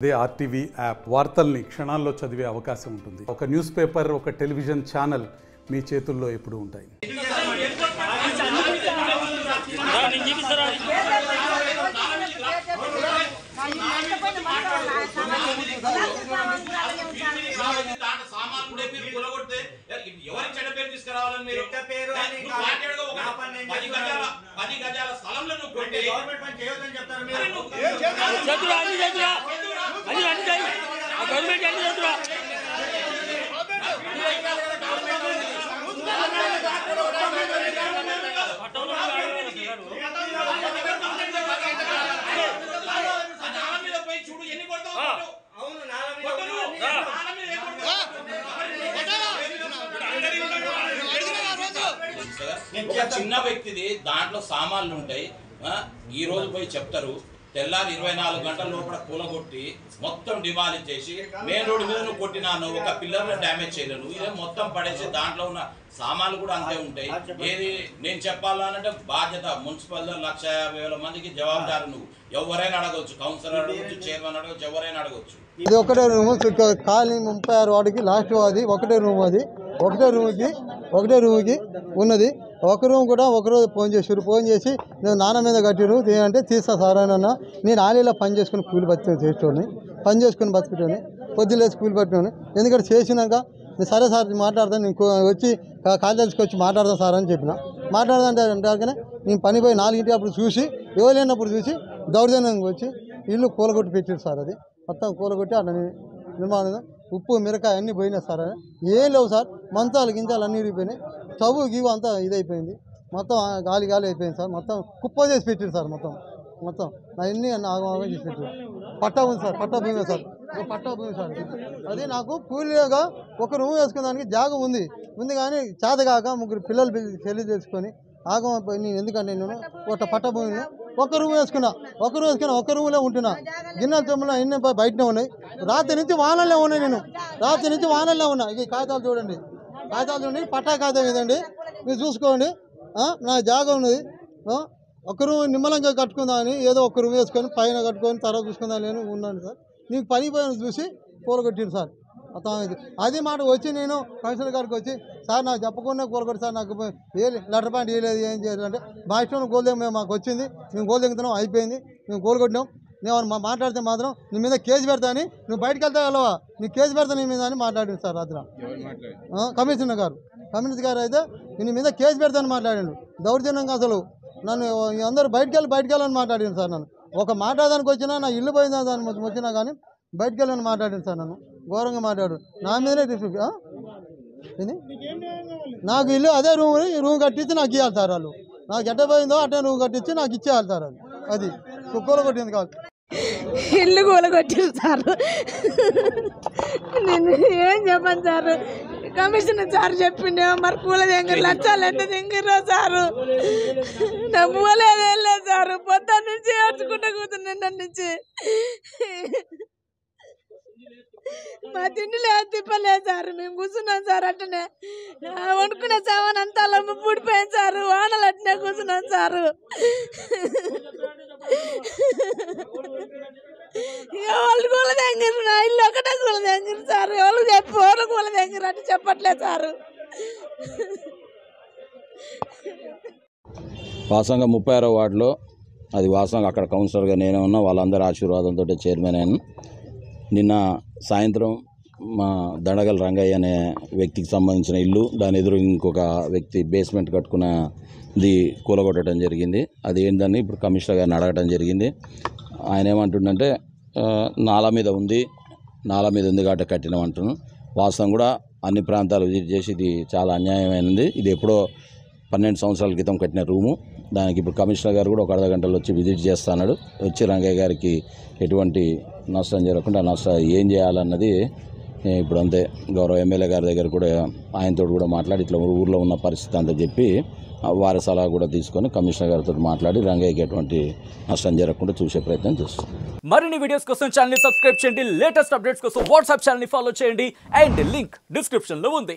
అదే RTV app వార్తల్ని క్షణాల్లో చదివే అవకాశం ఉంటుంది. ఒక న్యూస్ పేపర్ ఒక టెలివిజన్ ఛానల్ మీ చేతుల్లో ఎప్పుడూ ఉంటాయి. ఎవరి చెడ్డ పేరు తీసుకురావాలని మీరు పది. గజాల స్థలంలో నువ్వు కొట్టి గవర్నమెంట్ పని చేయొద్దని చెప్తారు మీరు. మరి నువ్వు- చదువురా అన్ని చదువురా అన్ని అన్ని చదువు ఆ గవర్నమెంట్ అన్ని చదువురా నాల మీద పోయి చూడు ఎన్ని కొడతావు కొట్టు. అవును, నాలుగు మీద కొట్టు నువ్వు. ఉన్నాయి. నాల మీద ఏం కొడతావు? ఒక చిన్న వ్యక్తిది దాంట్లో సామాన్లు ఉంటాయి. ఆ, ఈ రోజు పోయి చెప్తారు. తెల్లారి ఇరవై నాలుగు గంటల లోపల కూలగొట్టి మొత్తం డిమాలిజ్ చేసి మెయిన్ రోడ్డు మీద నువ్వు కొట్టినాను ఒక పిల్లర్ డ్యామేజ్ చేయలేను. ఇదే మొత్తం పడేసి దాంట్లో ఉన్న సామాన్లు కూడా అంతే ఉంటాయి. ఏది నేను చెప్పాలంటే బాధ్యత మున్సిపల్ లక్ష యాభై వేల మందికి జవాబుదారు నువ్వు. ఎవరైనా అడగవచ్చు కౌన్సిలర్ అడగవచ్చు చైర్మన్ అడగవచ్చు ఎవరైనా అడగవచ్చు ఇది ఒకటే రూము చుట్టూ కాలనీ ముప్పై ఆరు వాడికి లాస్ట్ అది ఒకటే రూమ్ అది ఒకటే రూమ్కి ఒకటే రూమ్కి ఉన్నది. ఒక రూమ్ కూడా ఒకరోజు ఫోన్ చేసారు ఫోన్ చేసి నేను నాన్న మీద కట్టిరు అంటే తీస్తా సార్ అని అన్న. నేను ఆలీలో పని చేసుకుని కూలి బతికి చేసేటోని పని చేసుకుని బతికేటోని పొద్దున్న కూలి పట్టేవాని ఎందుకంటే చేసినాక సరే సార్ మాట్లాడతాను. నేను వచ్చి కాలేజీకి వచ్చి మాట్లాడతాను సార్ అని చెప్పిన. మాట్లాడదంటే అంటాకనే నేను పని పోయి నాలుగింటి అప్పుడు చూసి ఎవరు లేనప్పుడు చూసి దౌర్జన్యంగా వచ్చి ఇల్లు కూలగొట్టి పెట్టారు సార్ అది. మొత్తం కూలగొట్టి అట్లా నిర్మాణం. ఉప్పు మిరకాయ అన్నీ పోయినాయి సార్. అని. ఏం లేవు సార్. మంచాలు గింజాలు అన్నీ ఇరిగిపోయినాయి చదువు గివు అంతా ఇదైపోయింది. మొత్తం గాలి గాలి అయిపోయింది సార్. మొత్తం కుప్ప చేసి పెట్టారు సార్ మొత్తం. మొత్తం. నా ఎన్ని ఆగమాగం చేసి పెట్టారు. పట్టా ఉంది సార్ పట్టా భూమి సార్. పట్టా భూమి సార్. అది నాకు కూలీగా ఒక రూమ్ వేసుకున్నానికి జాగం ఉంది. ఉంది కానీ చేతగాక ముగ్గురు పిల్లలు పెళ్ళి చేసుకొని ఆగమైపోయి నేను ఎందుకంటే నేను ఒక పట్ట భూమిని ఒక రూమ్ వేసుకున్నా. ఒక రూమ్ వేసుకున్నా ఒక రూమ్లో ఉంటున్నా. గిన్నెల చెమ్ములు అన్ని బయటనే ఉన్నాయి. రాత్రి నుంచి వానల్లో ఉన్నాయి నేను. రాత్రి నుంచి వానల్లో ఉన్నా ఇక ఈ కాగితాలు చూడండి. కాగితాలు ఉండి పట్టా కాగితం ఇదండి. మీరు చూసుకోండి. నా జాగా ఉన్నది. ఒక రూమ్ నిమ్మలంగా కట్టుకుందామని ఏదో ఒక రూమ్ వేసుకొని పైన కట్టుకొని తర్వాత చూసుకుందాం నేను ఉన్నాను సార్. నీకు పని పైన చూసి కూలగొట్టింది సార్. అర్థమైంది. అది మాట వచ్చి నేను కమిషనర్ గారికి వచ్చి సార్ నాకు చెప్పకుండా కూలగొట్టి సార్ నాకు ఏ లెటర్ పాయింట్ ఇవ్వలేదు ఏం చేయలేదు. అంటే మా ఇష్టం గోల్ దిగ మాకు వచ్చింది. మేము గోల్ దిగుతున్నాం అయిపోయింది. మేము గోల్ కొట్టినాం. నేను మా- మాట్లాడితే మాత్రం నీ మీద కేసు పెడతా అని నువ్వు బయటకు వెళ్తా వెళ్ళవా నీ కేసు పెడతా నీ మీద అని మాట్లాడింది సార్ రాత్రి. కమిషనర్ గారు. కమిషనర్ గారు అయితే నీ మీద కేసు పెడతాను మాట్లాడాడు. దౌర్జన్యంగా అసలు. నన్ను అందరూ బయటకు వెళ్ళి బయటకు వెళ్ళని మాట్లాడింది సార్ నన్ను. ఒక మాట్లాడడానికి వచ్చినా నా ఇల్లు పోయిందా దాని వచ్చినా కానీ బయటకు వెళ్ళని మాట్లాడింది సార్ నన్ను. ఘోరంగా మాట్లాడు. నా మీదనే నాకు ఇల్లు అదే రూమ్ రూమ్ కట్టించి నాకు ఇవ్వాలి సార్ వాళ్ళు. నాకు ఎట్ట పోయిందో అట్టే రూమ్ కట్టించి నాకు ఇచ్చేయాలి సార్ అది అది. కుక్కలు కొట్టింది కాదు. ఇల్లు కూలగొట్టారు సార్. నేను ఏం చెప్పాను సార్? కమిషనర్ సార్ చెప్పిండే మరి పూల దగ్గర లక్షలు ఎంత దింగిరో సారు? నా పూలేదు వెళ్ళలేదు సార్. పొద్దున్న నుంచి ఏడ్చుకుంటూ నన్ను నుంచి. మా తిండి లేదు తిప్పలేదు సార్. మేము కూర్చున్నాం సార్ అట్టనే. వండుకునే సామాన్ అంతా అలా పూడిపోయింది సార్. వానలు అట్టనే కూర్చున్నాం సారు. వాళ్ళు కూల దగ్గర నా ఇల్లు ఒకటే కూల దగ్గర సార్. ఎవరు చెప్పారు కూల దగ్గర అంటే చెప్పట్లేదు సారు. వాసంగా ముప్పై ఆరో వార్డులో అది వాసంగా అక్కడ కౌన్సిలర్గా నేనే ఉన్నా వాళ్ళందరి ఆశీర్వాదంతో చైర్మన్ అయినా నిన్న సాయంత్రం మా దండగల రంగయ్య అనే వ్యక్తికి సంబంధించిన ఇల్లు దాని ఎదురు ఇంకొక వ్యక్తి బేస్మెంట్ కట్టుకున్నది కూలగొట్టడం జరిగింది. అది ఏంటని ఇప్పుడు కమిషనర్ గారిని అడగడం జరిగింది. ఆయన ఏమంటుండంటే నాల నాలా మీద ఉంది నాలా మీద ఉంది కాబట్టి కట్టినాం అంటున్నాను. వాస్తవం కూడా అన్ని ప్రాంతాలు విజిట్ చేసి ఇది చాలా అన్యాయమైనది. ఇది ఎప్పుడో పన్నెండు సంవత్సరాల క్రితం కట్టిన రూము. దానికి ఇప్పుడు కమిషనర్ గారు కూడా ఒక అర్ధ గంటలో వచ్చి విజిట్ చేస్తున్నాడు వచ్చి రంగయ్య గారికి ఎటువంటి నష్టం జరగకుండా నష్టం ఏం చేయాలన్నది ఇప్పుడు అంతే గౌరవ ఎమ్మెల్యే గారి దగ్గర కూడా ఆయనతో కూడా మాట్లాడి ఇట్లా ఊర్లో ఉన్న పరిస్థితి అంతా చెప్పి వారి సలహా కూడా తీసుకొని కమిషనర్ గారితో మాట్లాడి రంగయ్యకి ఎటువంటి నష్టం జరగకుండా చూసే ప్రయత్నం చేస్తాం. మరిన్ని వీడియోస్ కోసం ఛానల్ సబ్స్క్రైబ్ చేయండి. లేటెస్ట్ అప్డేట్స్ కోసం వాట్సాప్ ఛానల్ ఫాలో చేయండి. అండ్ లింక్ డిస్క్రిప్షన్లో ఉంది.